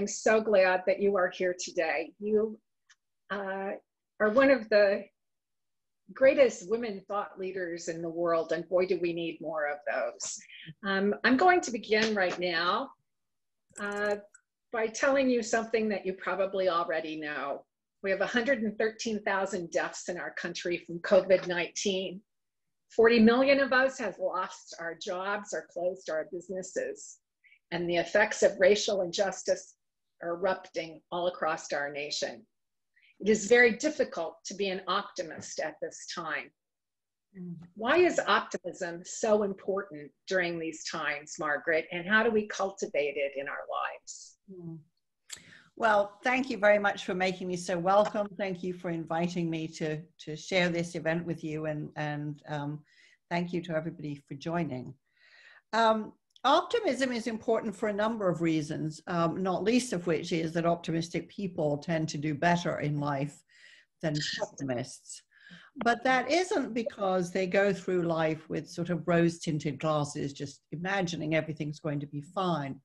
am so glad that you are here today. You uh, are one of the greatest women thought leaders in the world, and boy, do we need more of those. Um, I'm going to begin right now uh, by telling you something that you probably already know. We have 113,000 deaths in our country from COVID 19. 40 million of us have lost our jobs or closed our businesses. And the effects of racial injustice erupting all across our nation. It is very difficult to be an optimist at this time. Why is optimism so important during these times, Margaret? And how do we cultivate it in our lives? Hmm. Well, thank you very much for making me so welcome. Thank you for inviting me to, to share this event with you and, and um, thank you to everybody for joining. Um, optimism is important for a number of reasons, um, not least of which is that optimistic people tend to do better in life than pessimists. But that isn't because they go through life with sort of rose tinted glasses, just imagining everything's going to be fine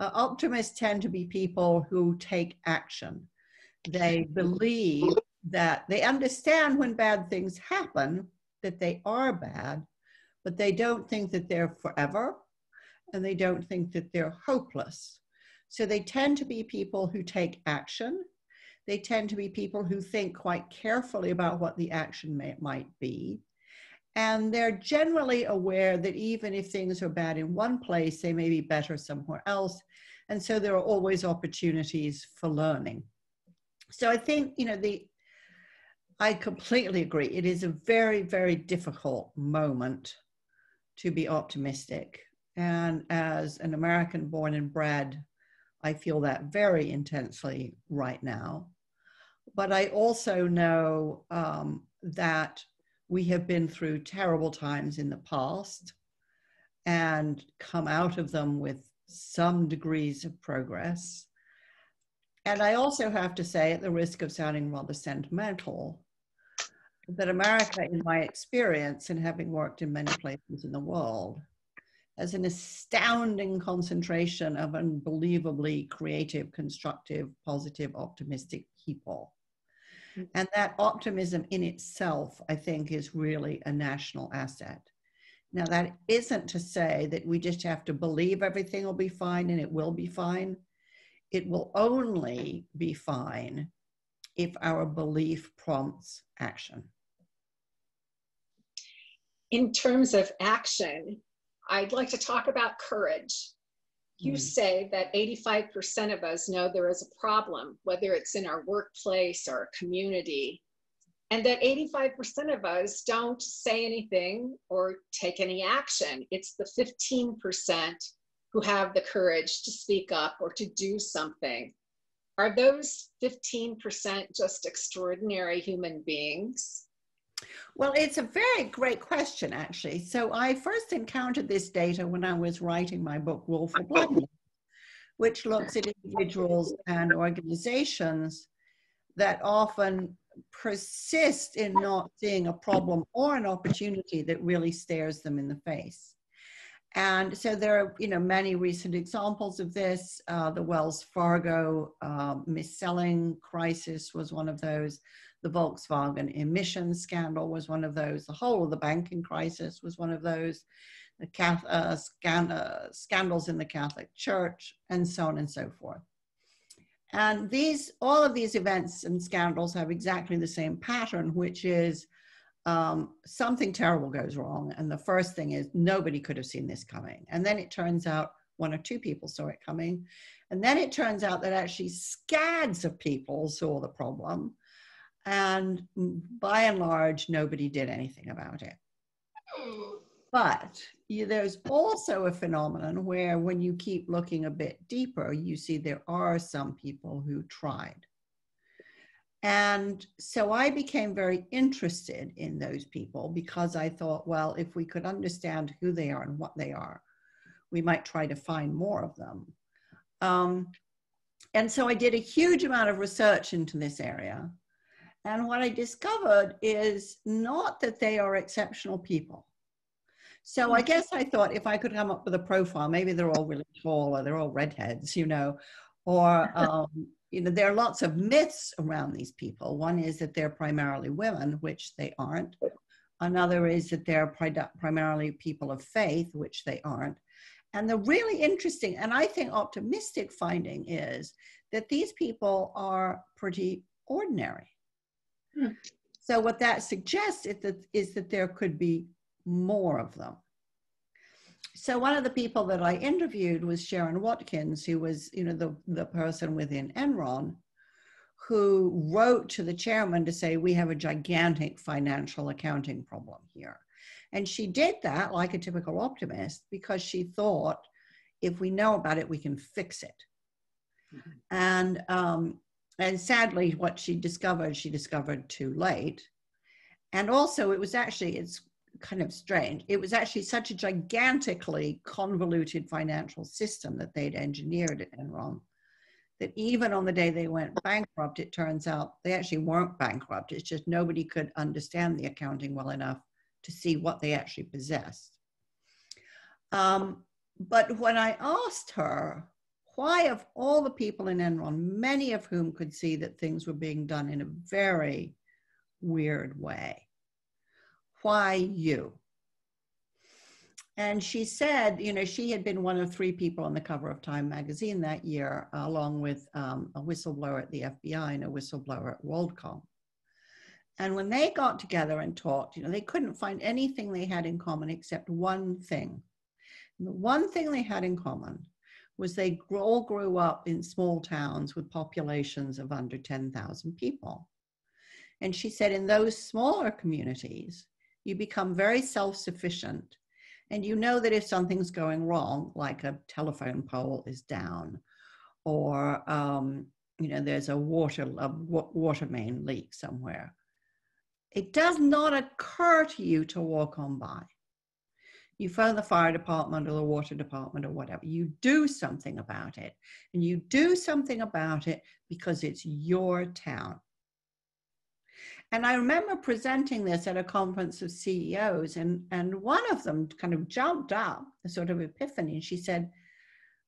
uh, optimists tend to be people who take action. They believe that they understand when bad things happen that they are bad, but they don't think that they're forever and they don't think that they're hopeless. So they tend to be people who take action. They tend to be people who think quite carefully about what the action may, might be. And they're generally aware that even if things are bad in one place, they may be better somewhere else. And so there are always opportunities for learning. So I think, you know, the I completely agree. It is a very, very difficult moment to be optimistic. And as an American born and bred, I feel that very intensely right now. But I also know um, that we have been through terrible times in the past and come out of them with some degrees of progress. And I also have to say, at the risk of sounding rather sentimental, that America, in my experience and having worked in many places in the world, has an astounding concentration of unbelievably creative, constructive, positive, optimistic people. Hmm. And that optimism in itself, I think, is really a national asset. Now, that isn't to say that we just have to believe everything will be fine and it will be fine. It will only be fine if our belief prompts action. In terms of action, I'd like to talk about courage. You mm. say that 85% of us know there is a problem, whether it's in our workplace or community, and that 85% of us don't say anything or take any action. It's the 15% who have the courage to speak up or to do something. Are those 15% just extraordinary human beings? Well, it's a very great question, actually. So I first encountered this data when I was writing my book, Willful Blindness, which looks at individuals and organizations that often persist in not seeing a problem or an opportunity that really stares them in the face. And so there are, you know, many recent examples of this. Uh, the Wells Fargo uh, mis-selling crisis was one of those. The Volkswagen emissions scandal was one of those. The whole of the banking crisis was one of those. The Catholic, uh, scan, uh, scandals in the Catholic Church, and so on and so forth. And these, all of these events and scandals have exactly the same pattern, which is um, something terrible goes wrong. And the first thing is nobody could have seen this coming. And then it turns out one or two people saw it coming. And then it turns out that actually scads of people saw the problem. And by and large, nobody did anything about it. But you, there's also a phenomenon where when you keep looking a bit deeper, you see there are some people who tried. And so I became very interested in those people because I thought, well, if we could understand who they are and what they are, we might try to find more of them. Um, and so I did a huge amount of research into this area. And what I discovered is not that they are exceptional people. So I guess I thought if I could come up with a profile, maybe they're all really tall or they're all redheads, you know, or um, you know there are lots of myths around these people one is that they're primarily women which they aren't another is that they're primarily people of faith which they aren't and the really interesting and i think optimistic finding is that these people are pretty ordinary hmm. So what that suggests is that, is that there could be more of them so one of the people that I interviewed was Sherron Watkins, who was, you know, the, the person within Enron who wrote to the chairman to say, we have a gigantic financial accounting problem here. And she did that like a typical optimist because she thought if we know about it, we can fix it. Mm-hmm. And, um, and sadly, what she discovered, she discovered too late. And also, it was actually, it's kind of strange. It was actually such a gigantically convoluted financial system that they'd engineered at Enron that even on the day they went bankrupt, it turns out they actually weren't bankrupt. It's just nobody could understand the accounting well enough to see what they actually possessed. Um, but when I asked her, why of all the people in Enron, many of whom could see that things were being done in a very weird way, why you? And she said, you know, she had been one of three people on the cover of Time magazine that year, along with um, a whistleblower at the FBI and a whistleblower at WorldCom. And when they got together and talked, you know, they couldn't find anything they had in common except one thing. And the one thing they had in common was they all grew up in small towns with populations of under 10,000 people. And she said in those smaller communities, you become very self sufficient. And you know that if something's going wrong, like a telephone pole is down, or um, you know there's a water a water main leak somewhere, it does not occur to you to walk on by. You phone the fire department or the water department or whatever. You do something about it, and you do something about it because it's your town. And I remember presenting this at a conference of CEOs, and, and one of them kind of jumped up, a sort of epiphany, and she said,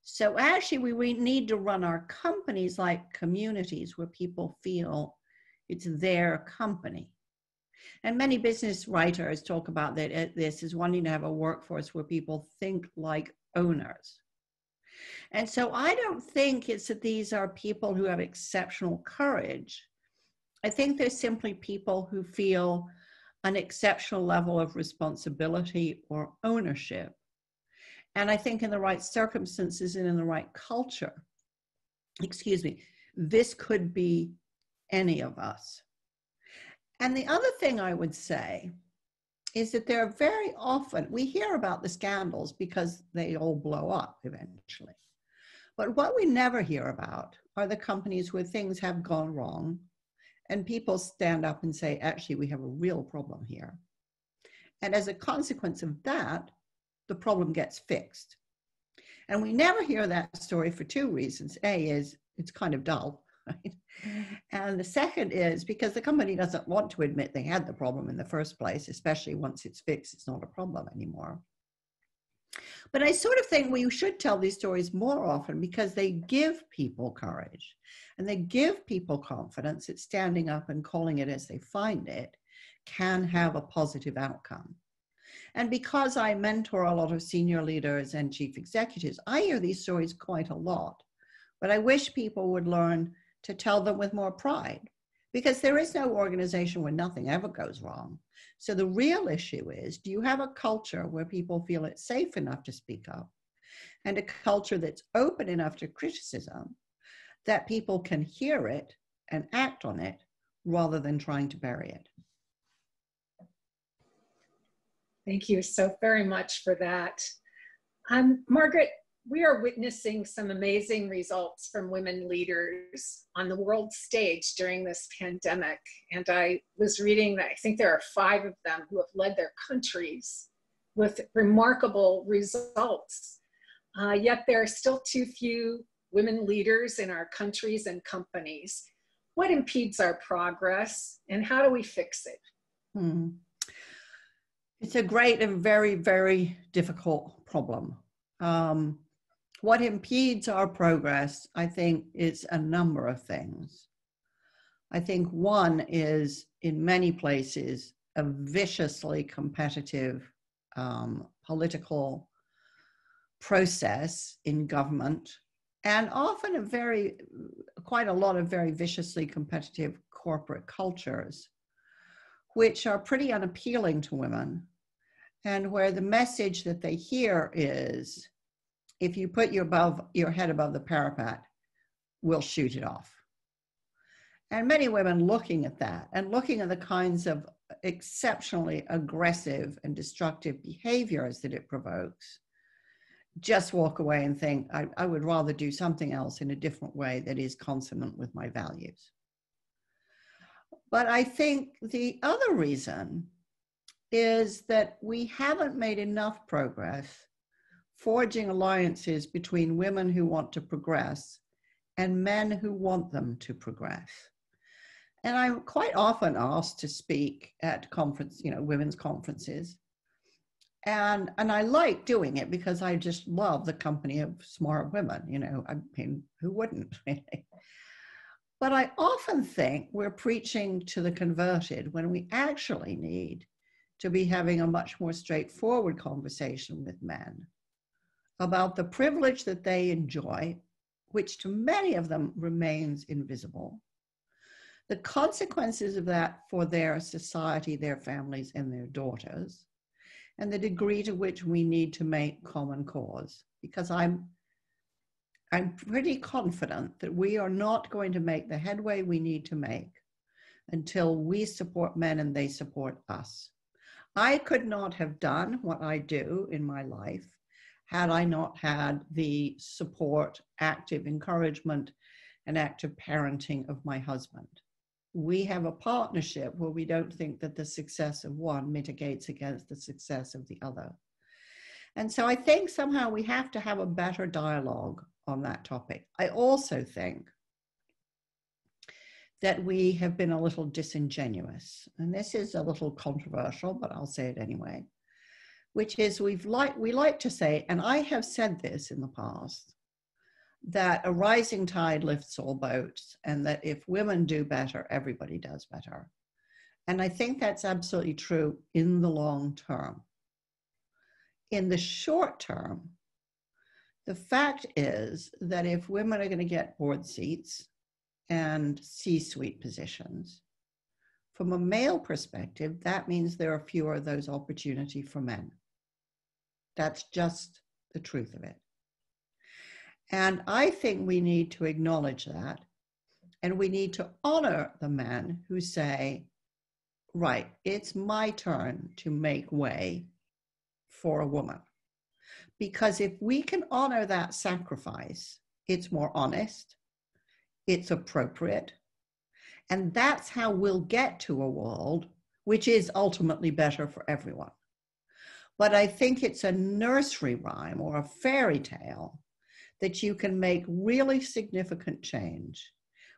So actually, we, we need to run our companies like communities where people feel it's their company. And many business writers talk about that uh, this is wanting to have a workforce where people think like owners. And so I don't think it's that these are people who have exceptional courage I think they're simply people who feel an exceptional level of responsibility or ownership. And I think in the right circumstances and in the right culture, excuse me, this could be any of us. And the other thing I would say is that there are very often, we hear about the scandals because they all blow up eventually. But what we never hear about are the companies where things have gone wrong and people stand up and say, actually, we have a real problem here. And as a consequence of that, the problem gets fixed. And we never hear that story for two reasons. A is it's kind of dull, right? And the second is because the company doesn't want to admit they had the problem in the first place, especially once it's fixed, it's not a problem anymore. But I sort of think we should tell these stories more often because they give people courage and they give people confidence that standing up and calling it as they find it can have a positive outcome. And because I mentor a lot of senior leaders and chief executives, I hear these stories quite a lot. But I wish people would learn to tell them with more pride because there is no organization where nothing ever goes wrong. So the real issue is do you have a culture where people feel it's safe enough to speak up and a culture that's open enough to criticism that people can hear it and act on it rather than trying to bury it? Thank you so very much for that. Um, Margaret, we are witnessing some amazing results from women leaders on the world stage during this pandemic. And I was reading that I think there are five of them who have led their countries with remarkable results. Uh, yet there are still too few women leaders in our countries and companies. What impedes our progress and how do we fix it? Hmm. It's a great and very, very difficult problem. Um, what impedes our progress, I think, is a number of things. I think one is in many places a viciously competitive um, political process in government and often a very quite a lot of very viciously competitive corporate cultures which are pretty unappealing to women and where the message that they hear is if you put your above your head above the parapet we'll shoot it off and many women looking at that and looking at the kinds of exceptionally aggressive and destructive behaviors that it provokes just walk away and think, I, I would rather do something else in a different way that is consonant with my values. But I think the other reason is that we haven't made enough progress forging alliances between women who want to progress and men who want them to progress. And I'm quite often asked to speak at conference, you know, women's conferences and and I like doing it because I just love the company of smart women. You know, I mean, who wouldn't? but I often think we're preaching to the converted when we actually need to be having a much more straightforward conversation with men about the privilege that they enjoy, which to many of them remains invisible, the consequences of that for their society, their families, and their daughters and the degree to which we need to make common cause. Because I'm, I'm pretty confident that we are not going to make the headway we need to make until we support men and they support us. I could not have done what I do in my life had I not had the support, active encouragement, and active parenting of my husband we have a partnership where we don't think that the success of one mitigates against the success of the other. And so I think somehow we have to have a better dialogue on that topic. I also think that we have been a little disingenuous. And this is a little controversial, but I'll say it anyway, which is we've like we like to say, and I have said this in the past, that a rising tide lifts all boats and that if women do better, everybody does better. And I think that's absolutely true in the long term. In the short term, the fact is that if women are going to get board seats and C suite positions, from a male perspective, that means there are fewer of those opportunities for men. That's just the truth of it. And I think we need to acknowledge that. And we need to honor the men who say, right, it's my turn to make way for a woman. Because if we can honor that sacrifice, it's more honest, it's appropriate, and that's how we'll get to a world which is ultimately better for everyone. But I think it's a nursery rhyme or a fairy tale that you can make really significant change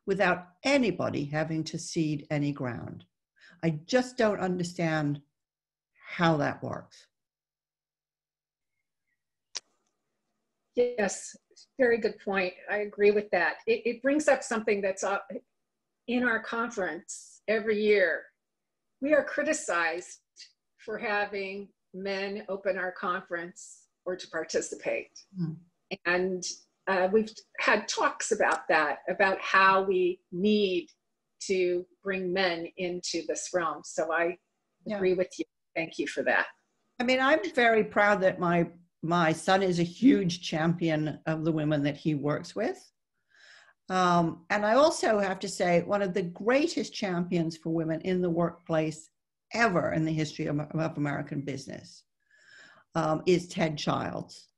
without anybody having to cede any ground. I just don't understand how that works. Yes, very good point. I agree with that. It, it brings up something that's up in our conference every year. We are criticized for having men open our conference or to participate. Mm. And uh, we've had talks about that, about how we need to bring men into this realm. So I yeah. agree with you. Thank you for that. I mean, I'm very proud that my my son is a huge champion of the women that he works with. Um, and I also have to say, one of the greatest champions for women in the workplace ever in the history of, of American business um, is Ted Childs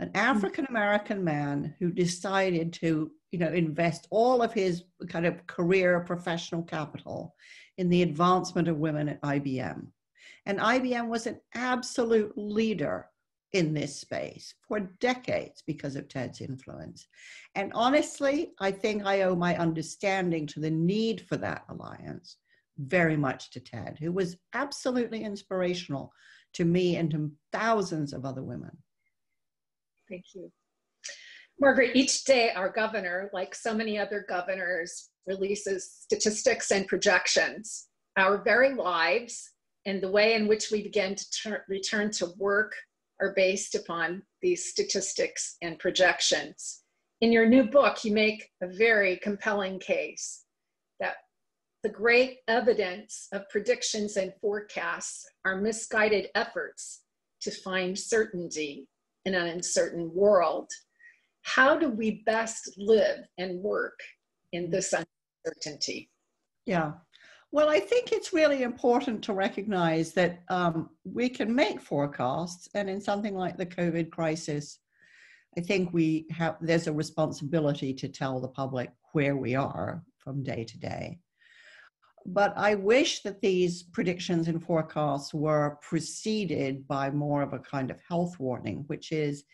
an African American man who decided to, you know, invest all of his kind of career professional capital in the advancement of women at IBM. And IBM was an absolute leader in this space for decades because of Ted's influence. And honestly, I think I owe my understanding to the need for that alliance very much to Ted, who was absolutely inspirational to me and to thousands of other women. Thank you. Margaret, each day our governor, like so many other governors, releases statistics and projections. Our very lives and the way in which we begin to return to work are based upon these statistics and projections. In your new book, you make a very compelling case the great evidence of predictions and forecasts are misguided efforts to find certainty in an uncertain world. How do we best live and work in this uncertainty? Yeah. Well, I think it's really important to recognize that um, we can make forecasts, and in something like the COVID crisis, I think we have there's a responsibility to tell the public where we are from day to day. But I wish that these predictions and forecasts were preceded by more of a kind of health warning, which is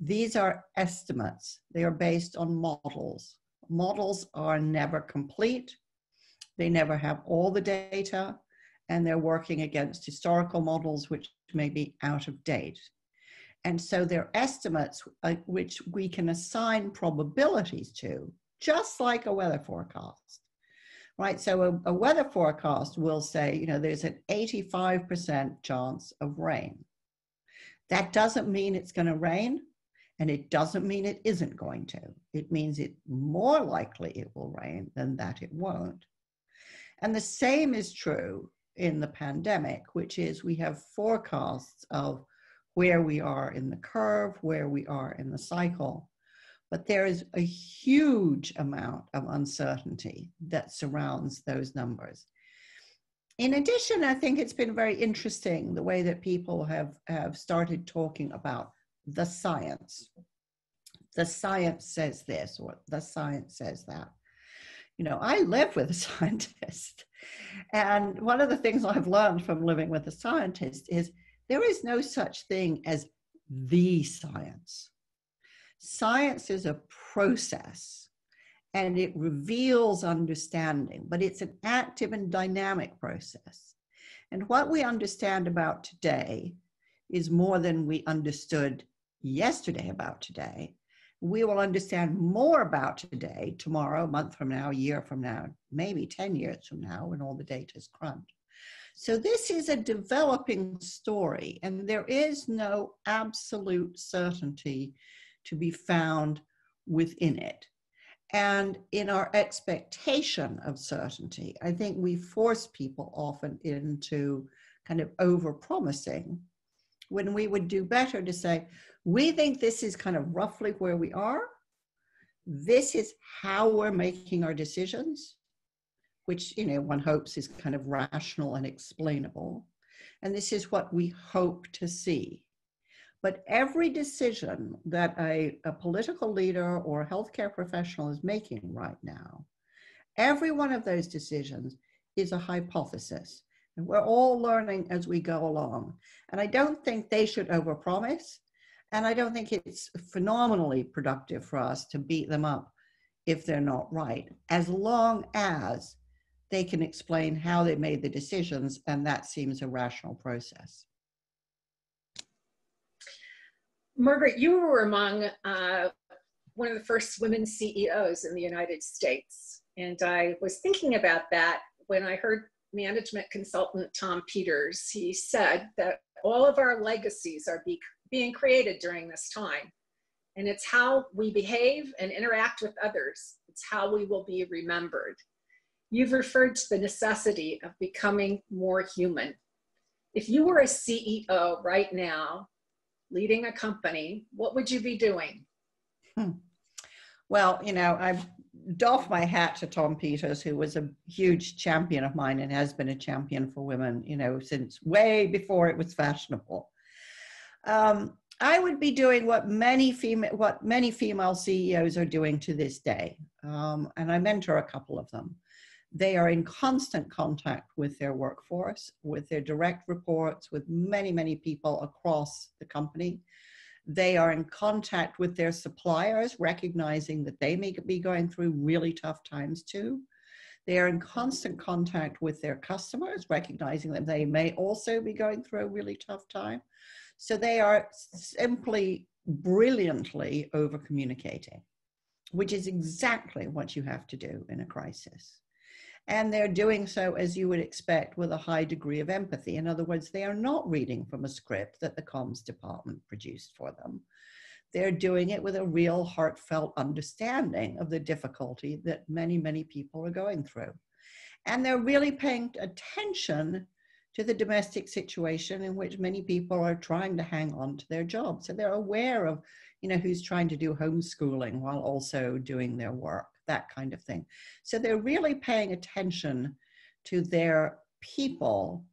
these are estimates. They are based on models. Models are never complete. They never have all the data, and they're working against historical models which may be out of date. And so they're estimates uh, which we can assign probabilities to, just like a weather forecast right? So a, a, weather forecast will say, you know, there's an 85% chance of rain. That doesn't mean it's going to rain, and it doesn't mean it isn't going to. It means it more likely it will rain than that it won't. And the same is true in the pandemic, which is we have forecasts of where we are in the curve, where we are in the cycle but there is a huge amount of uncertainty that surrounds those numbers. In addition, I think it's been very interesting the way that people have, have started talking about the science. The science says this, or the science says that. You know, I live with a scientist. And one of the things I've learned from living with a scientist is there is no such thing as the science Science is a process and it reveals understanding, but it's an active and dynamic process. And what we understand about today is more than we understood yesterday about today. We will understand more about today, tomorrow, a month from now, a year from now, maybe 10 years from now when all the data is crunched. So this is a developing story, and there is no absolute certainty to be found within it. And in our expectation of certainty, I think we force people often into kind of over promising when we would do better to say, we think this is kind of roughly where we are. This is how we're making our decisions, which, you know, one hopes is kind of rational and explainable. And this is what we hope to see. But every decision that a, a political leader or a healthcare professional is making right now, every one of those decisions is a hypothesis. And we're all learning as we go along. And I don't think they should overpromise. And I don't think it's phenomenally productive for us to beat them up if they're not right, as long as they can explain how they made the decisions, and that seems a rational process. Margaret, you were among uh, one of the first women CEOs in the United States. And I was thinking about that when I heard management consultant Tom Peters. He said that all of our legacies are be, being created during this time. And it's how we behave and interact with others, it's how we will be remembered. You've referred to the necessity of becoming more human. If you were a CEO right now, leading a company, what would you be doing? Hmm. Well, you know, I doff my hat to Tom Peters, who was a huge champion of mine and has been a champion for women, you know, since way before it was fashionable. Um, I would be doing what many female what many female CEOs are doing to this day, um, and I mentor a couple of them. They are in constant contact with their workforce, with their direct reports, with many, many people across the company. They are in contact with their suppliers, recognizing that they may be going through really tough times too. They are in constant contact with their customers, recognizing that they may also be going through a really tough time. So they are simply brilliantly over communicating, which is exactly what you have to do in a crisis. And they're doing so, as you would expect, with a high degree of empathy. In other words, they are not reading from a script that the comms department produced for them. They're doing it with a real heartfelt understanding of the difficulty that many, many people are going through. And they're really paying attention to the domestic situation in which many people are trying to hang on to their jobs. So they're aware of, you know, who's trying to do homeschooling while also doing their work, that kind of thing. So they're really paying attention to their people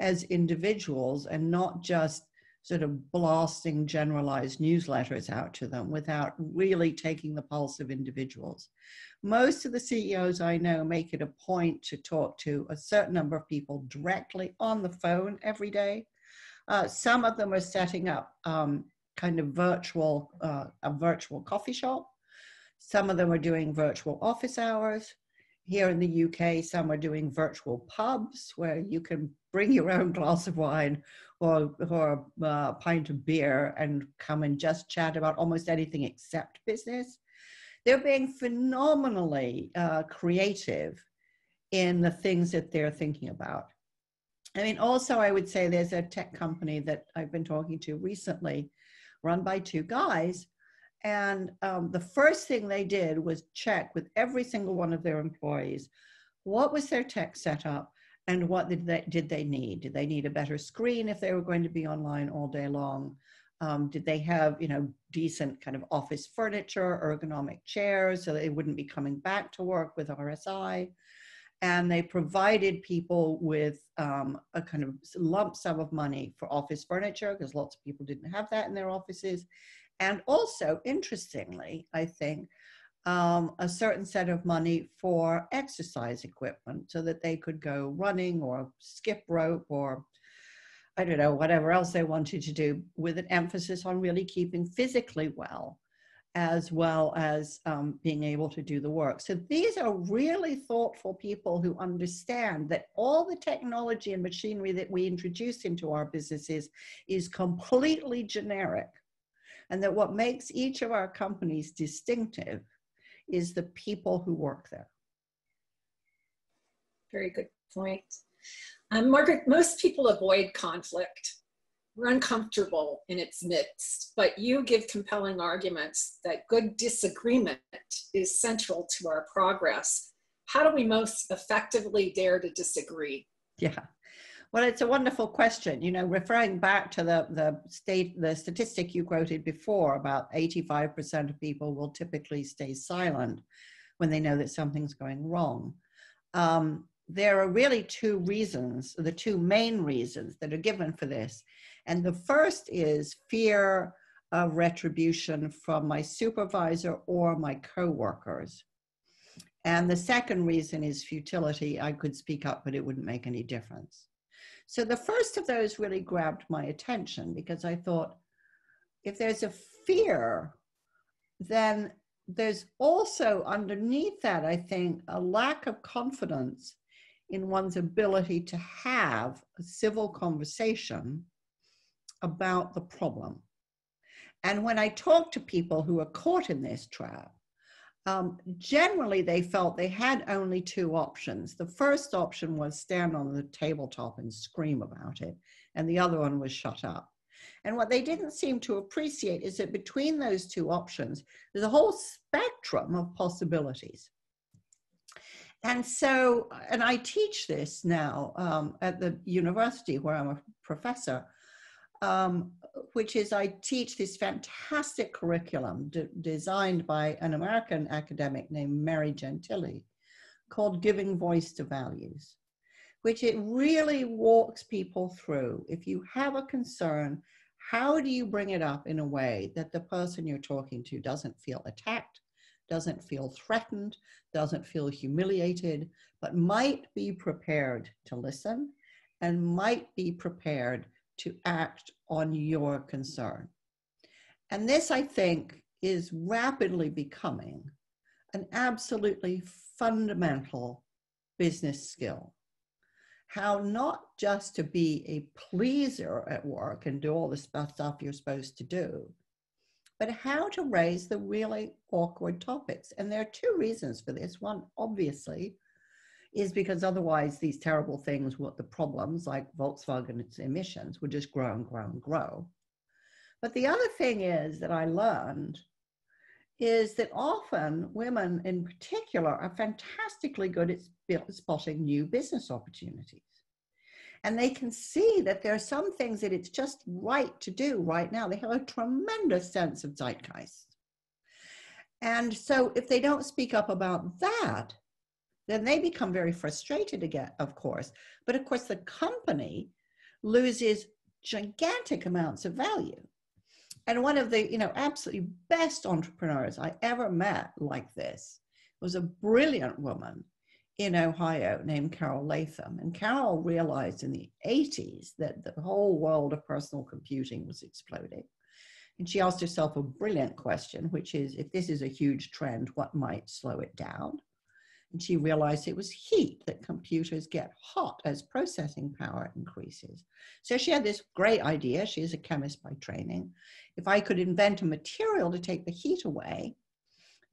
as individuals and not just sort of blasting generalized newsletters out to them without really taking the pulse of individuals. Most of the CEOs I know make it a point to talk to a certain number of people directly on the phone every day. Uh, some of them are setting up um, kind of virtual, uh, a virtual coffee shop. Some of them are doing virtual office hours. Here in the UK, some are doing virtual pubs where you can bring your own glass of wine or, or a uh, pint of beer and come and just chat about almost anything except business. They're being phenomenally uh, creative in the things that they're thinking about. I mean, also, I would say there's a tech company that I've been talking to recently, run by two guys. And um, the first thing they did was check with every single one of their employees what was their tech setup and what did they, did they need? Did they need a better screen if they were going to be online all day long? Um, did they have, you know, decent kind of office furniture, ergonomic chairs, so they wouldn't be coming back to work with RSI? And they provided people with um, a kind of lump sum of money for office furniture because lots of people didn't have that in their offices. And also, interestingly, I think um, a certain set of money for exercise equipment so that they could go running or skip rope or I don't know, whatever else they wanted to do, with an emphasis on really keeping physically well, as well as um, being able to do the work. So these are really thoughtful people who understand that all the technology and machinery that we introduce into our businesses is completely generic, and that what makes each of our companies distinctive is the people who work there. Very good point. Um, Margaret, most people avoid conflict. We're uncomfortable in its midst, but you give compelling arguments that good disagreement is central to our progress. How do we most effectively dare to disagree? Yeah. Well, it's a wonderful question. You know, referring back to the, the state, the statistic you quoted before about 85% of people will typically stay silent when they know that something's going wrong. Um, there are really two reasons, the two main reasons that are given for this. And the first is fear of retribution from my supervisor or my coworkers. And the second reason is futility. I could speak up, but it wouldn't make any difference. So the first of those really grabbed my attention because I thought if there's a fear, then there's also underneath that, I think, a lack of confidence in one's ability to have a civil conversation about the problem. And when I talk to people who are caught in this trap, um, generally they felt they had only two options. The first option was stand on the tabletop and scream about it, and the other one was shut up. And what they didn't seem to appreciate is that between those two options, there's a whole spectrum of possibilities. And so, and I teach this now um, at the university where I'm a professor um, which is I teach this fantastic curriculum designed by an American academic named Mary Gentile called Giving Voice to Values, which it really walks people through. If you have a concern, how do you bring it up in a way that the person you're talking to doesn't feel attacked, doesn't feel threatened, doesn't feel humiliated, but might be prepared to listen and might be prepared to act on your concern. And this, I think, is rapidly becoming an absolutely fundamental business skill. How not just to be a pleaser at work and do all the stuff you're supposed to do, but how to raise the really awkward topics. And there are two reasons for this. One, obviously, is because otherwise these terrible things, what the problems like Volkswagen's emissions would just grow and grow and grow. But the other thing is that I learned is that often women in particular are fantastically good at spotting new business opportunities. And they can see that there are some things that it's just right to do right now. They have a tremendous sense of zeitgeist. And so if they don't speak up about that, then they become very frustrated again, of course. But of course, the company loses gigantic amounts of value. And one of the, you know, absolutely best entrepreneurs I ever met like this was a brilliant woman in Ohio named Carol Latham. And Carol realized in the 80s that the whole world of personal computing was exploding. And she asked herself a brilliant question, which is if this is a huge trend, what might slow it down? And she realized it was heat that computers get hot as processing power increases. So she had this great idea. She is a chemist by training. If I could invent a material to take the heat away,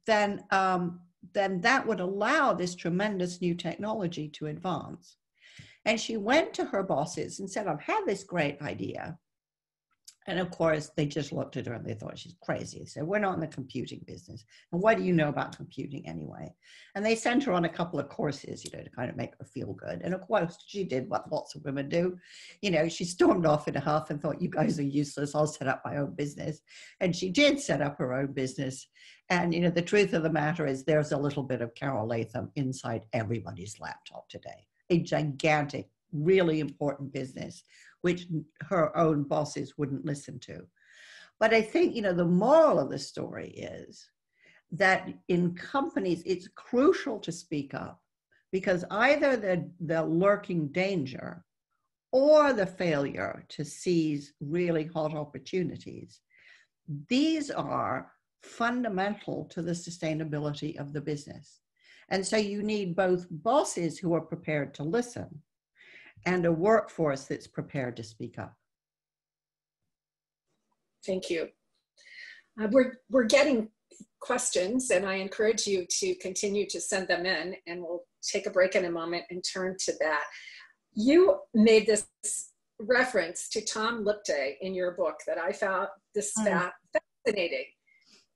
then, um, then that would allow this tremendous new technology to advance. And she went to her bosses and said, I've had this great idea. And of course, they just looked at her and they thought she's crazy. They said, We're not in the computing business. And what do you know about computing anyway? And they sent her on a couple of courses, you know, to kind of make her feel good. And of course, she did what lots of women do. You know, she stormed off in a huff and thought, You guys are useless. I'll set up my own business. And she did set up her own business. And, you know, the truth of the matter is, there's a little bit of Carol Latham inside everybody's laptop today. A gigantic, really important business which her own bosses wouldn't listen to. But I think, you know, the moral of the story is that in companies, it's crucial to speak up because either the, the lurking danger or the failure to seize really hot opportunities, these are fundamental to the sustainability of the business. And so you need both bosses who are prepared to listen and a workforce that's prepared to speak up. Thank you. Uh, we're, we're getting questions and I encourage you to continue to send them in and we'll take a break in a moment and turn to that. You made this reference to Tom Lütke in your book that I found this mm. fascinating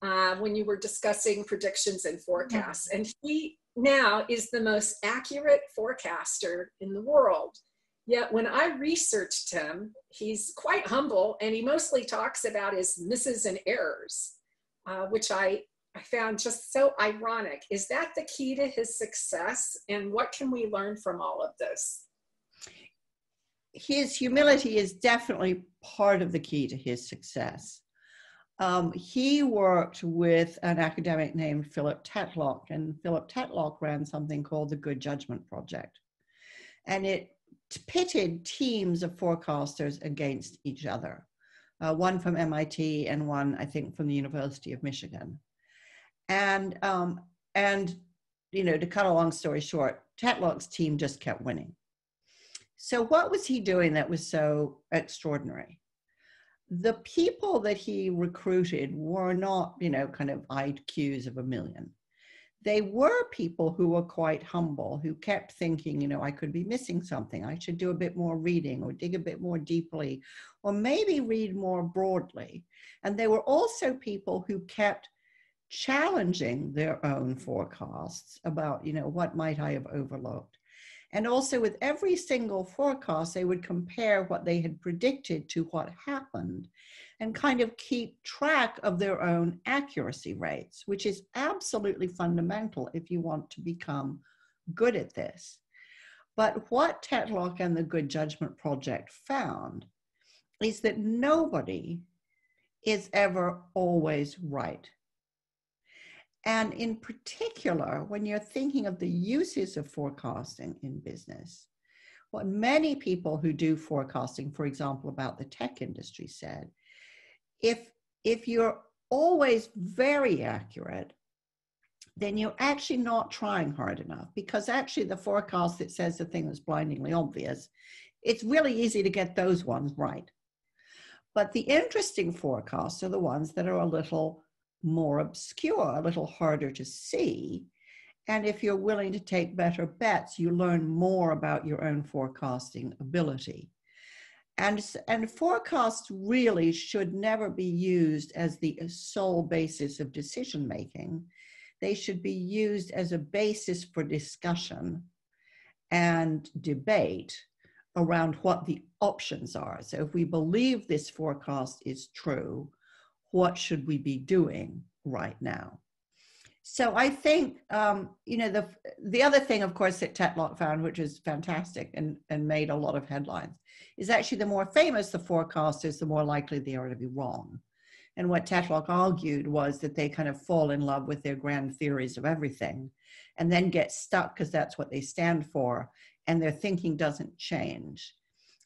uh, when you were discussing predictions and forecasts. Mm. And he now is the most accurate forecaster in the world. Yet when I researched him, he's quite humble and he mostly talks about his misses and errors, uh, which I, I found just so ironic. Is that the key to his success? And what can we learn from all of this? His humility is definitely part of the key to his success. Um, he worked with an academic named Philip Tetlock, and Philip Tetlock ran something called the Good Judgment Project. And it pitted teams of forecasters against each other, uh, one from MIT and one, I think, from the University of Michigan. And, um, and, you know, to cut a long story short, Tetlock's team just kept winning. So, what was he doing that was so extraordinary? The people that he recruited were not, you know, kind of IQs of a million they were people who were quite humble, who kept thinking, you know, I could be missing something. I should do a bit more reading or dig a bit more deeply, or maybe read more broadly. And they were also people who kept challenging their own forecasts about, you know, what might I have overlooked. And also, with every single forecast, they would compare what they had predicted to what happened and kind of keep track of their own accuracy rates, which is absolutely fundamental if you want to become good at this. But what Tetlock and the Good Judgment Project found is that nobody is ever always right. And in particular, when you're thinking of the uses of forecasting in business, what many people who do forecasting, for example, about the tech industry said, if if you're always very accurate, then you're actually not trying hard enough because actually the forecast that says the thing that's blindingly obvious, it's really easy to get those ones right. But the interesting forecasts are the ones that are a little more obscure, a little harder to see. And if you're willing to take better bets, you learn more about your own forecasting ability. And, and forecasts really should never be used as the uh, sole basis of decision making. They should be used as a basis for discussion and debate around what the options are. So if we believe this forecast is true, what should we be doing right now? So I think, um, you know, the, the other thing, of course, that Tetlock found, which is fantastic and, and made a lot of headlines, is actually the more famous the forecasters, the more likely they are to be wrong. And what Tetlock argued was that they kind of fall in love with their grand theories of everything and then get stuck because that's what they stand for and their thinking doesn't change.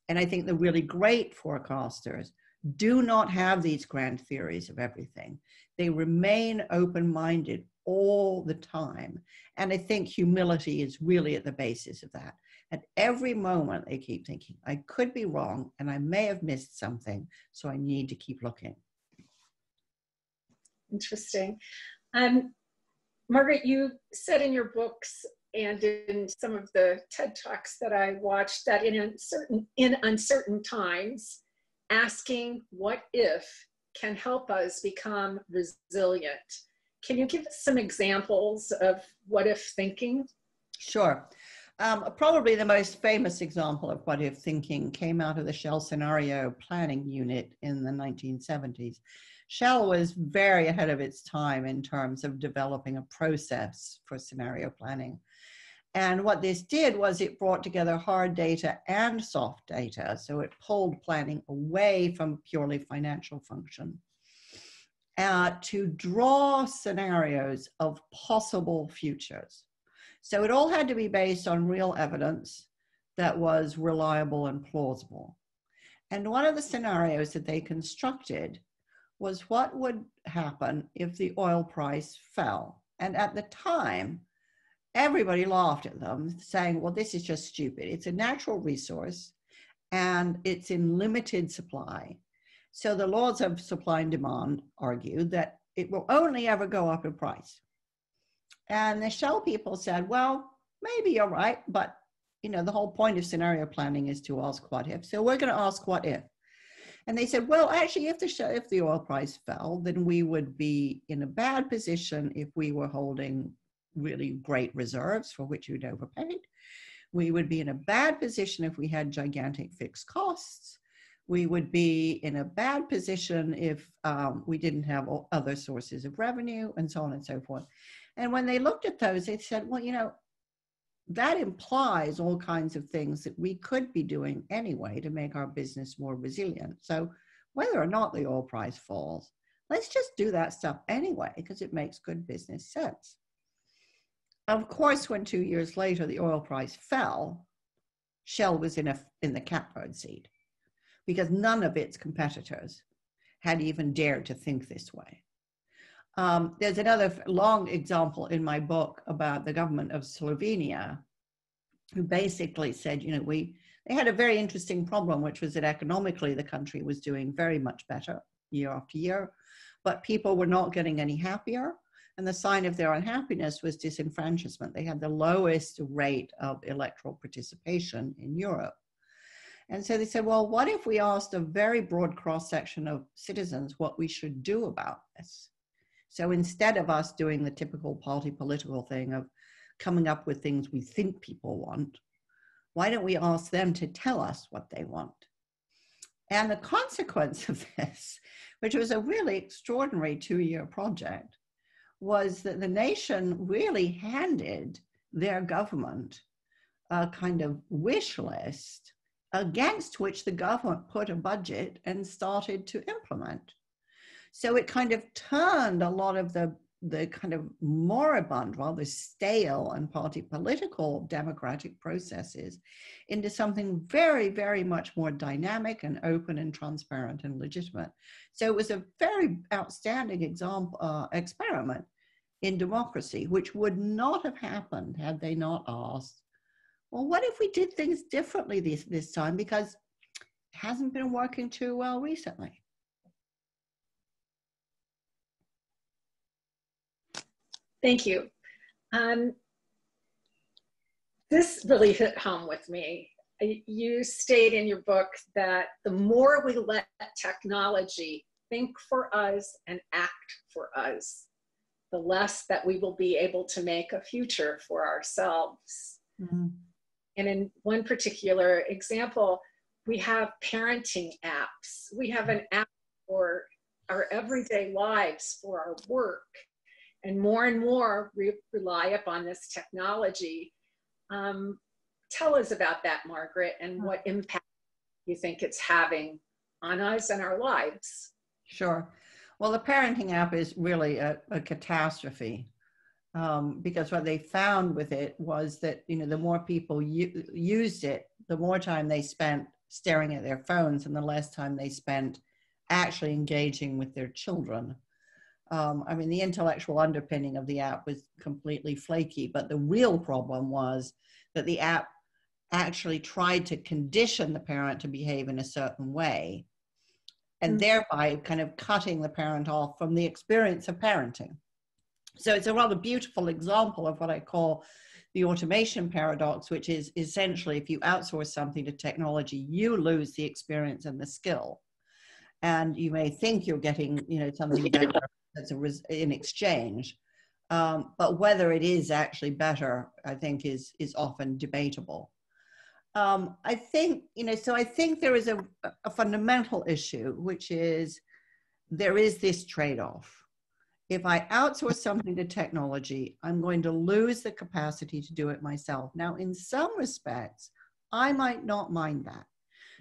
And I think the really great forecasters do not have these grand theories of everything. They remain open minded all the time. And I think humility is really at the basis of that. At every moment, they keep thinking, I could be wrong and I may have missed something, so I need to keep looking. Interesting. Um, Margaret, you said in your books and in some of the TED Talks that I watched that in uncertain, in uncertain times, asking what if can help us become resilient. Can you give us some examples of what if thinking? Sure. Um, probably the most famous example of what if thinking came out of the Shell Scenario Planning Unit in the 1970s. Shell was very ahead of its time in terms of developing a process for scenario planning. And what this did was it brought together hard data and soft data. So it pulled planning away from purely financial function uh, to draw scenarios of possible futures. So it all had to be based on real evidence that was reliable and plausible. And one of the scenarios that they constructed was what would happen if the oil price fell. And at the time, everybody laughed at them, saying, well, this is just stupid. It's a natural resource and it's in limited supply. So the laws of supply and demand argue that it will only ever go up in price. And the Shell people said, well, maybe you're right, but you know, the whole point of scenario planning is to ask what if. So we're going to ask what if. And they said, well, actually, if the if the oil price fell, then we would be in a bad position if we were holding really great reserves for which we'd overpaid. We would be in a bad position if we had gigantic fixed costs. We would be in a bad position if um, we didn't have other sources of revenue and so on and so forth. And when they looked at those, they said, well, you know, that implies all kinds of things that we could be doing anyway to make our business more resilient. So whether or not the oil price falls, let's just do that stuff anyway because it makes good business sense. Of course, when two years later the oil price fell, Shell was in, a, in the catbird seat because none of its competitors had even dared to think this way. Um, there's another long example in my book about the government of Slovenia, who basically said, you know, we they had a very interesting problem, which was that economically the country was doing very much better year after year, but people were not getting any happier. And the sign of their unhappiness was disenfranchisement. They had the lowest rate of electoral participation in Europe. And so they said, well, what if we asked a very broad cross section of citizens what we should do about this? So instead of us doing the typical party political thing of coming up with things we think people want, why don't we ask them to tell us what they want? And the consequence of this, which was a really extraordinary two year project, was that the nation really handed their government a kind of wish list against which the government put a budget and started to implement. So it kind of turned a lot of the the kind of moribund, rather stale and party political democratic processes into something very, very much more dynamic and open and transparent and legitimate. So it was a very outstanding example, uh, experiment in democracy, which would not have happened had they not asked, well, what if we did things differently this, this time because it hasn't been working too well recently? Thank you. Um, this really hit home with me. You state in your book that the more we let technology think for us and act for us, the less that we will be able to make a future for ourselves. Mm-hmm. And in one particular example, we have parenting apps. We have an app for our everyday lives, for our work. And more and more we rely upon this technology. Um, tell us about that, Margaret, and what impact you think it's having on us and our lives. Sure. Well, the parenting app is really a, a catastrophe um, because what they found with it was that you know the more people u- used it, the more time they spent staring at their phones, and the less time they spent actually engaging with their children. Um, I mean, the intellectual underpinning of the app was completely flaky, but the real problem was that the app actually tried to condition the parent to behave in a certain way and mm-hmm. thereby kind of cutting the parent off from the experience of parenting. So it's a rather beautiful example of what I call the automation paradox, which is essentially if you outsource something to technology, you lose the experience and the skill. And you may think you're getting, you know, something better as a res- in exchange. Um, but whether it is actually better, I think, is is often debatable. Um, I think, you know, so I think there is a, a fundamental issue, which is there is this trade off if I outsource something to technology, I'm going to lose the capacity to do it myself. Now, in some respects, I might not mind that.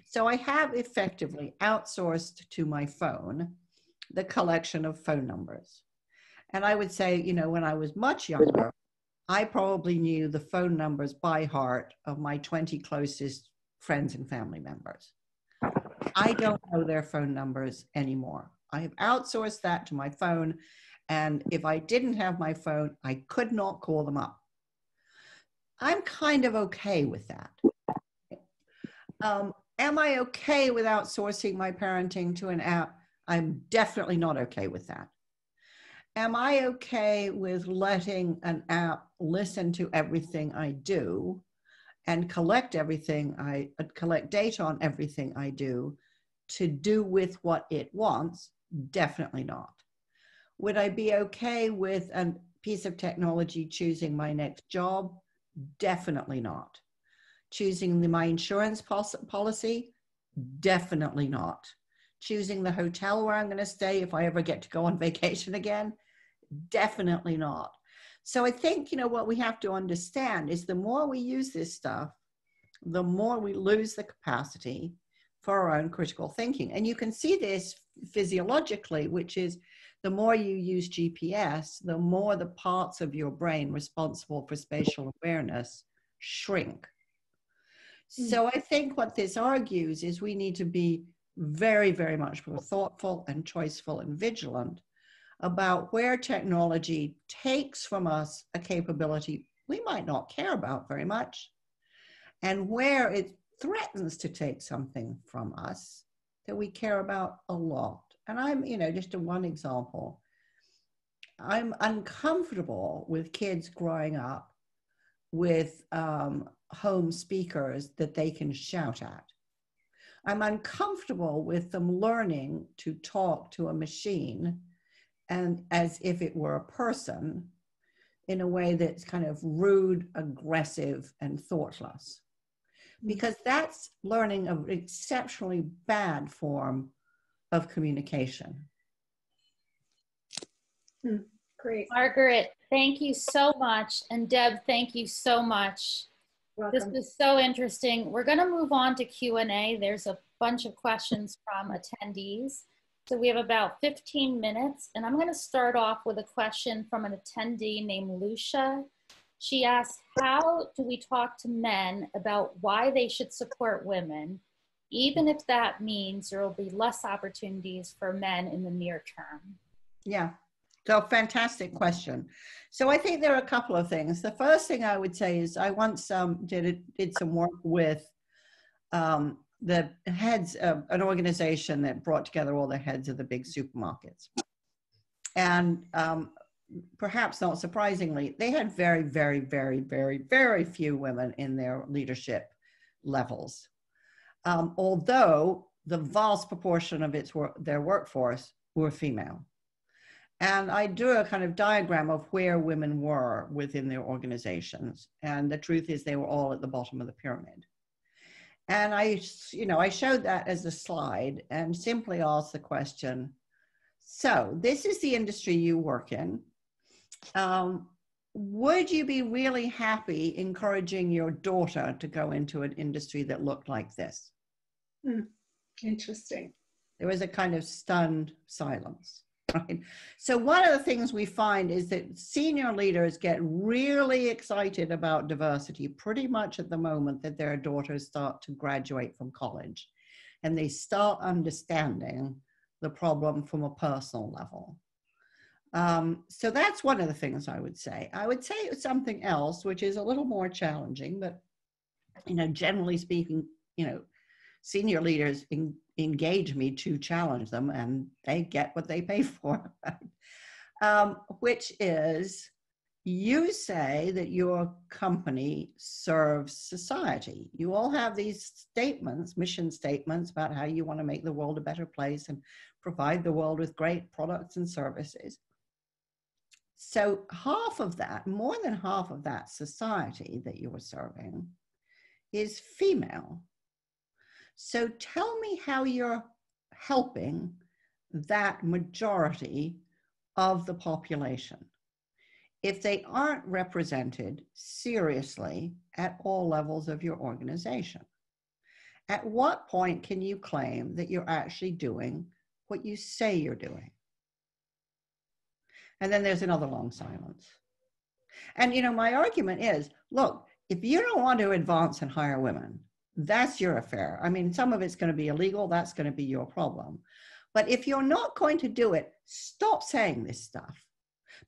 So I have effectively outsourced to my phone the collection of phone numbers. And I would say, you know, when I was much younger, I probably knew the phone numbers by heart of my 20 closest friends and family members. I don't know their phone numbers anymore. I have outsourced that to my phone and if I didn't have my phone, I could not call them up. I'm kind of okay with that. Um, am I okay with outsourcing my parenting to an app? I'm definitely not okay with that. Am I okay with letting an app listen to everything I do and collect everything I uh, collect data on everything I do to do with what it wants? Definitely not. Would I be okay with a piece of technology choosing my next job? Definitely not. Choosing the, my insurance policy? Definitely not. Choosing the hotel where I'm going to stay if I ever get to go on vacation again? Definitely not. So I think, you know, what we have to understand is the more we use this stuff, the more we lose the capacity for our own critical thinking. And you can see this physiologically, which is the more you use GPS, the more the parts of your brain responsible for spatial awareness shrink. Mm. So I think what this argues is we need to be very, very much more thoughtful and choiceful and vigilant about where technology takes from us a capability we might not care about very much and where it threatens to take something from us that we care about a lot and I'm, you know, just a one example. I'm uncomfortable with kids growing up with um, home speakers that they can shout at. I'm uncomfortable with them learning to talk to a machine and as if it were a person in a way that's kind of rude, aggressive, and thoughtless. Mm. Because that's learning an exceptionally bad form of communication. Hmm, great. Margaret, thank you so much. And Deb, thank you so much. Welcome. This was so interesting. We're going to move on to Q&A. There's a bunch of questions from attendees. So we have about 15 minutes, and I'm going to start off with a question from an attendee named Lucia. She asks, how do we talk to men about why they should support women even if that means there will be less opportunities for men in the near term. Yeah, So, fantastic question. So, I think there are a couple of things. The first thing I would say is I once um, did did some work with um, the heads of an organization that brought together all the heads of the big supermarkets, and um, perhaps not surprisingly, they had very, very, very, very, very few women in their leadership levels. Um, although the vast proportion of its their workforce were female. And I drew a kind of diagram of where women were within their organizations. And the truth is, they were all at the bottom of the pyramid. And I, you know, I showed that as a slide and simply asked the question so, this is the industry you work in. Um, would you be really happy encouraging your daughter to go into an industry that looked like this? Hmm. Interesting. There was a kind of stunned silence. Right? So, one of the things we find is that senior leaders get really excited about diversity pretty much at the moment that their daughters start to graduate from college and they start understanding the problem from a personal level. Um, so, that's one of the things I would say. I would say something else, which is a little more challenging, but you know, generally speaking, you know, senior leaders in, engage me to challenge them and they get what they pay for, um, which is you say that your company serves society. You all have these statements, mission statements about how you want to make the world a better place and provide the world with great products and services. So, half of that, more than half of that society that you are serving, is female. So tell me how you're helping that majority of the population if they aren't represented seriously at all levels of your organization. At what point can you claim that you're actually doing what you say you're doing? And then there's another long silence. And, you know, my argument is look, if you don't want to advance and hire women, that's your affair. I mean, some of it's going to be illegal. That's going to be your problem. But if you're not going to do it, stop saying this stuff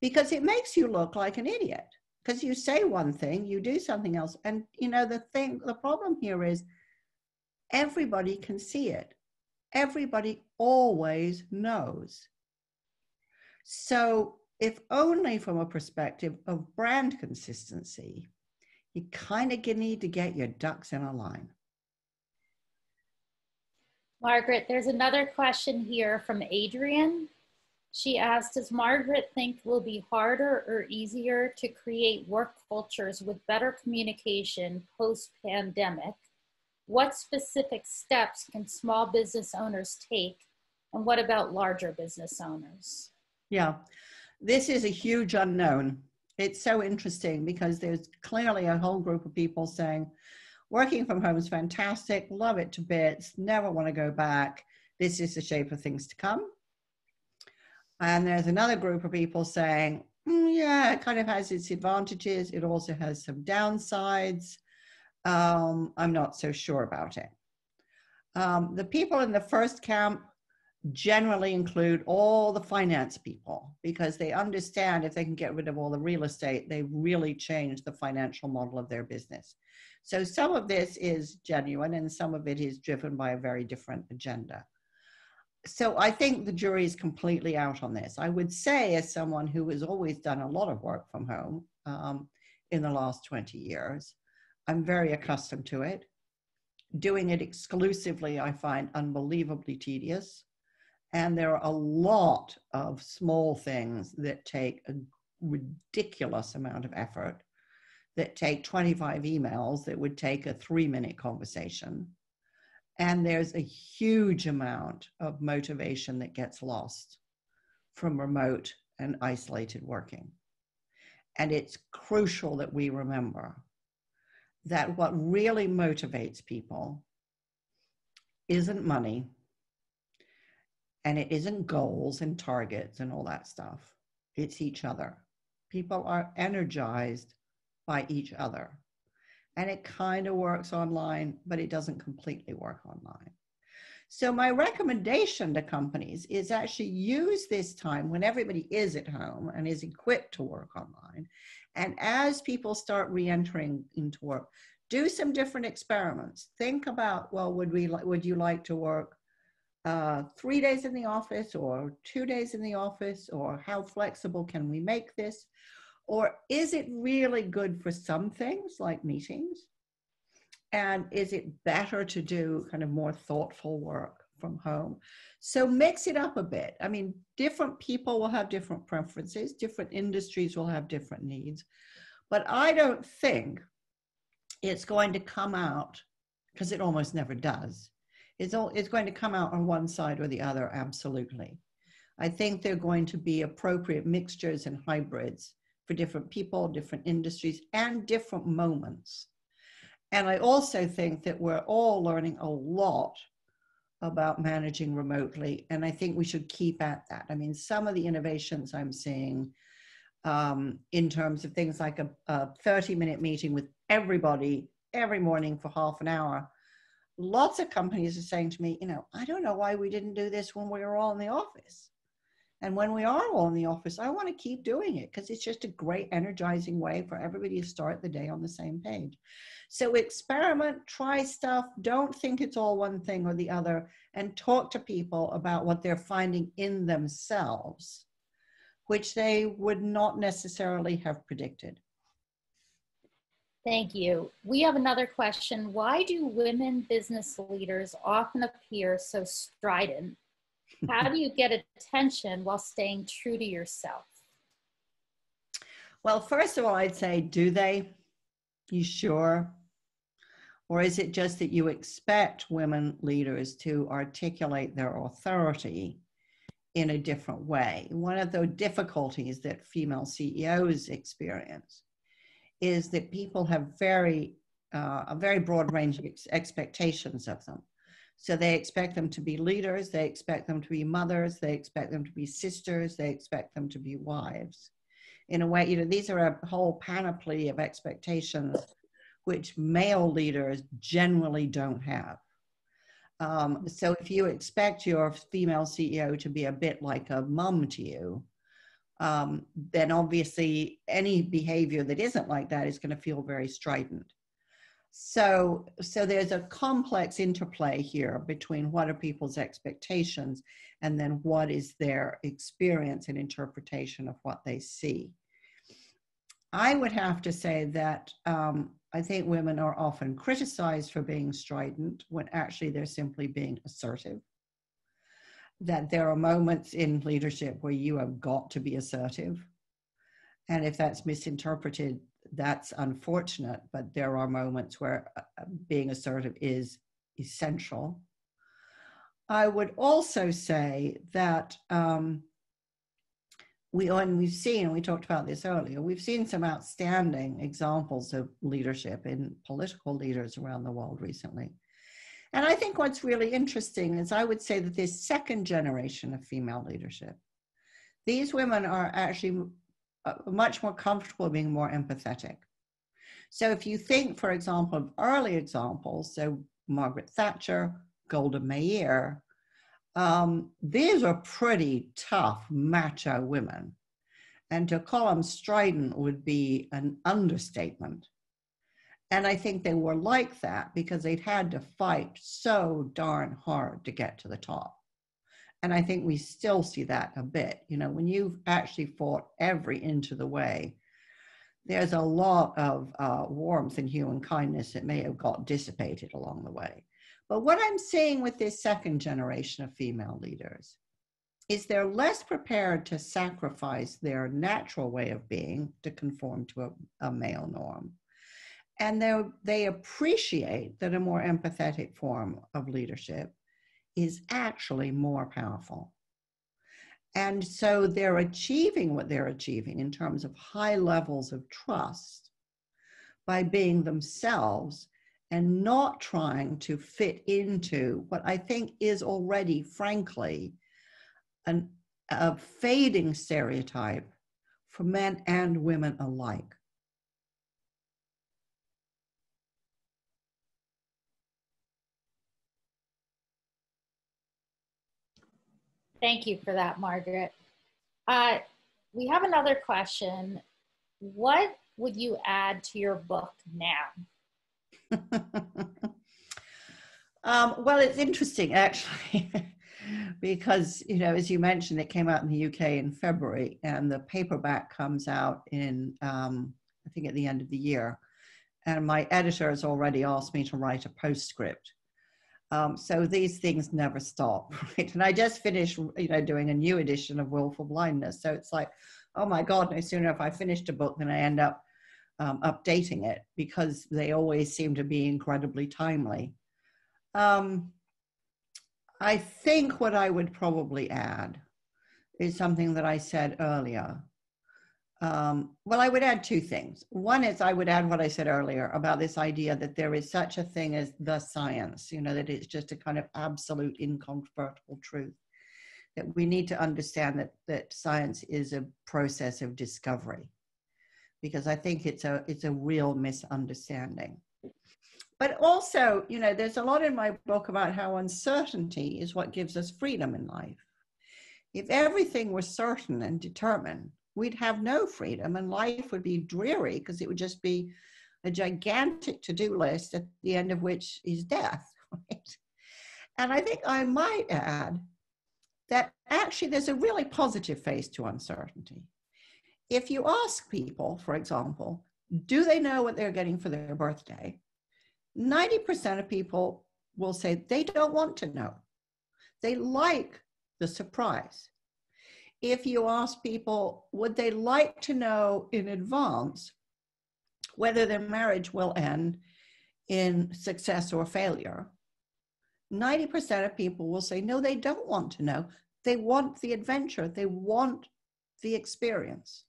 because it makes you look like an idiot. Because you say one thing, you do something else. And, you know, the thing, the problem here is everybody can see it, everybody always knows. So, if only from a perspective of brand consistency, you kind of need to get your ducks in a line. Margaret, there's another question here from Adrian. She asked, does Margaret think will be harder or easier to create work cultures with better communication post-pandemic? What specific steps can small business owners take? And what about larger business owners? Yeah, this is a huge unknown. It's so interesting because there's clearly a whole group of people saying, Working from home is fantastic, love it to bits, never want to go back. This is the shape of things to come. And there's another group of people saying, mm, yeah, it kind of has its advantages. It also has some downsides. Um, I'm not so sure about it. Um, the people in the first camp generally include all the finance people because they understand if they can get rid of all the real estate, they really change the financial model of their business. So some of this is genuine and some of it is driven by a very different agenda. So I think the jury is completely out on this. I would say, as someone who has always done a lot of work from home um, in the last 20 years, I'm very accustomed to it. Doing it exclusively, I find unbelievably tedious. And there are a lot of small things that take a ridiculous amount of effort that take 25 emails that would take a three minute conversation. And there's a huge amount of motivation that gets lost from remote and isolated working. And it's crucial that we remember that what really motivates people isn't money and it isn't goals and targets and all that stuff. It's each other. People are energized by each other. And it kind of works online, but it doesn't completely work online. So, my recommendation to companies is actually use this time when everybody is at home and is equipped to work online. And as people start re entering into work, do some different experiments. Think about, well, would we would you like to work uh, three days in the office or two days in the office, or how flexible can we make this? Or is it really good for some things like meetings? And is it better to do kind of more thoughtful work from home? So mix it up a bit. I mean, different people will have different preferences, different industries will have different needs. But I don't think it's going to come out, because it almost never does, it's, all, it's going to come out on one side or the other, absolutely. I think they're going to be appropriate mixtures and hybrids for different people, different industries, and different moments. And I also think that we're all learning a lot about managing remotely. And I think we should keep at that. I mean, some of the innovations I'm seeing um, in terms of things like a, a 30 minute meeting with everybody every morning for half an hour. Lots of companies are saying to me, you know, I don't know why we didn't do this when we were all in the office. And when we are all in the office, I want to keep doing it because it's just a great energizing way for everybody to start the day on the same page. So experiment, try stuff, don't think it's all one thing or the other, and talk to people about what they're finding in themselves, which they would not necessarily have predicted. Thank you. We have another question. Why do women business leaders often appear so strident how do you get attention while staying true to yourself? Well, first of all, I'd say, do they? You sure? Or is it just that you expect women leaders to articulate their authority in a different way? One of the difficulties that female CEOs experience is that people have very uh, a very broad range of ex- expectations of them. So they expect them to be leaders, they expect them to be mothers, they expect them to be sisters, they expect them to be wives. In a way, you know, these are a whole panoply of expectations which male leaders generally don't have. Um, so if you expect your female CEO to be a bit like a mum to you, um, then obviously any behavior that isn't like that is going to feel very strident. So, so there's a complex interplay here between what are people's expectations and then what is their experience and interpretation of what they see. I would have to say that um, I think women are often criticized for being strident when actually they're simply being assertive. That there are moments in leadership where you have got to be assertive. And if that's misinterpreted, that's unfortunate, but there are moments where uh, uh, being assertive is essential. I would also say that um, we and we've seen, and we talked about this earlier, we've seen some outstanding examples of leadership in political leaders around the world recently. And I think what's really interesting is I would say that this second generation of female leadership, these women are actually uh, much more comfortable being more empathetic. So if you think, for example, of early examples, so Margaret Thatcher, Golda Meir, um, these are pretty tough, macho women. And to call them strident would be an understatement. And I think they were like that because they'd had to fight so darn hard to get to the top. And I think we still see that a bit. You know, when you've actually fought every inch of the way, there's a lot of uh, warmth and human kindness that may have got dissipated along the way. But what I'm seeing with this second generation of female leaders is they're less prepared to sacrifice their natural way of being to conform to a, a male norm. And they appreciate that a more empathetic form of leadership is actually more powerful. And so they're achieving what they're achieving in terms of high levels of trust by being themselves and not trying to fit into what I think is already, frankly, an, a fading stereotype for men and women alike. Thank you for that, Margaret. Uh, we have another question. What would you add to your book now? um, well, it's interesting actually, because, you know, as you mentioned, it came out in the UK in February and the paperback comes out in, um, I think, at the end of the year. And my editor has already asked me to write a postscript. Um, so these things never stop, right? And I just finished, you know, doing a new edition of Willful Blindness. So it's like, oh my God, no sooner have I finished a book than I end up um, updating it because they always seem to be incredibly timely. Um, I think what I would probably add is something that I said earlier. Um, well, I would add two things. One is I would add what I said earlier about this idea that there is such a thing as the science, you know, that it's just a kind of absolute incontrovertible truth. That we need to understand that, that science is a process of discovery because I think it's a it's a real misunderstanding. But also, you know, there's a lot in my book about how uncertainty is what gives us freedom in life. If everything was certain and determined, we'd have no freedom and life would be dreary because it would just be a gigantic to-do list at the end of which is death. Right? And I think I might add that actually there's a really positive face to uncertainty if you ask people, for example, do they know what they're getting for their birthday? 90% of people will say they don't want to know. They like the surprise. If you ask people, would they like to know in advance whether their marriage will end in success or failure? 90% of people will say, no, they don't want to know. They want the adventure, they want the experience.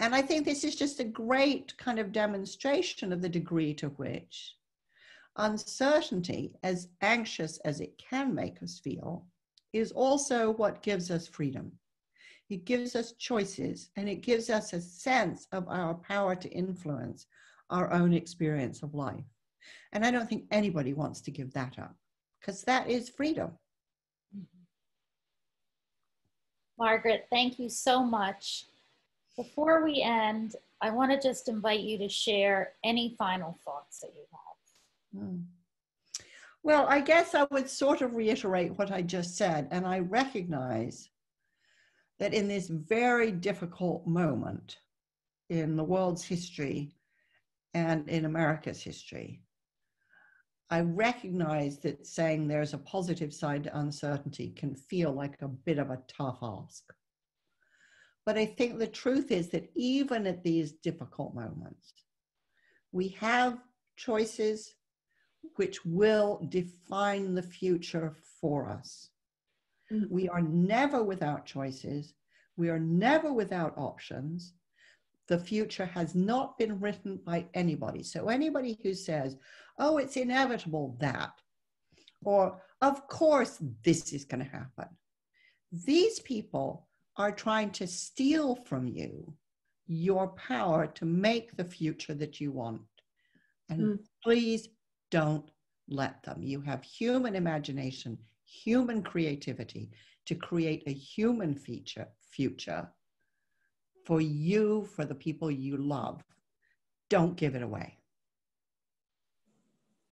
And I think this is just a great kind of demonstration of the degree to which uncertainty, as anxious as it can make us feel, is also what gives us freedom. It gives us choices and it gives us a sense of our power to influence our own experience of life. And I don't think anybody wants to give that up because that is freedom. Margaret, thank you so much. Before we end, I want to just invite you to share any final thoughts that you have. Hmm. Well, I guess I would sort of reiterate what I just said, and I recognize that in this very difficult moment in the world's history and in America's history, I recognize that saying there's a positive side to uncertainty can feel like a bit of a tough ask. But I think the truth is that even at these difficult moments, we have choices which will define the future for us. Mm-hmm. We are never without choices. We are never without options. The future has not been written by anybody. So, anybody who says, oh, it's inevitable that, or of course this is going to happen, these people are trying to steal from you your power to make the future that you want. And mm. please don't let them. You have human imagination, human creativity to create a human feature, future for you, for the people you love. Don't give it away.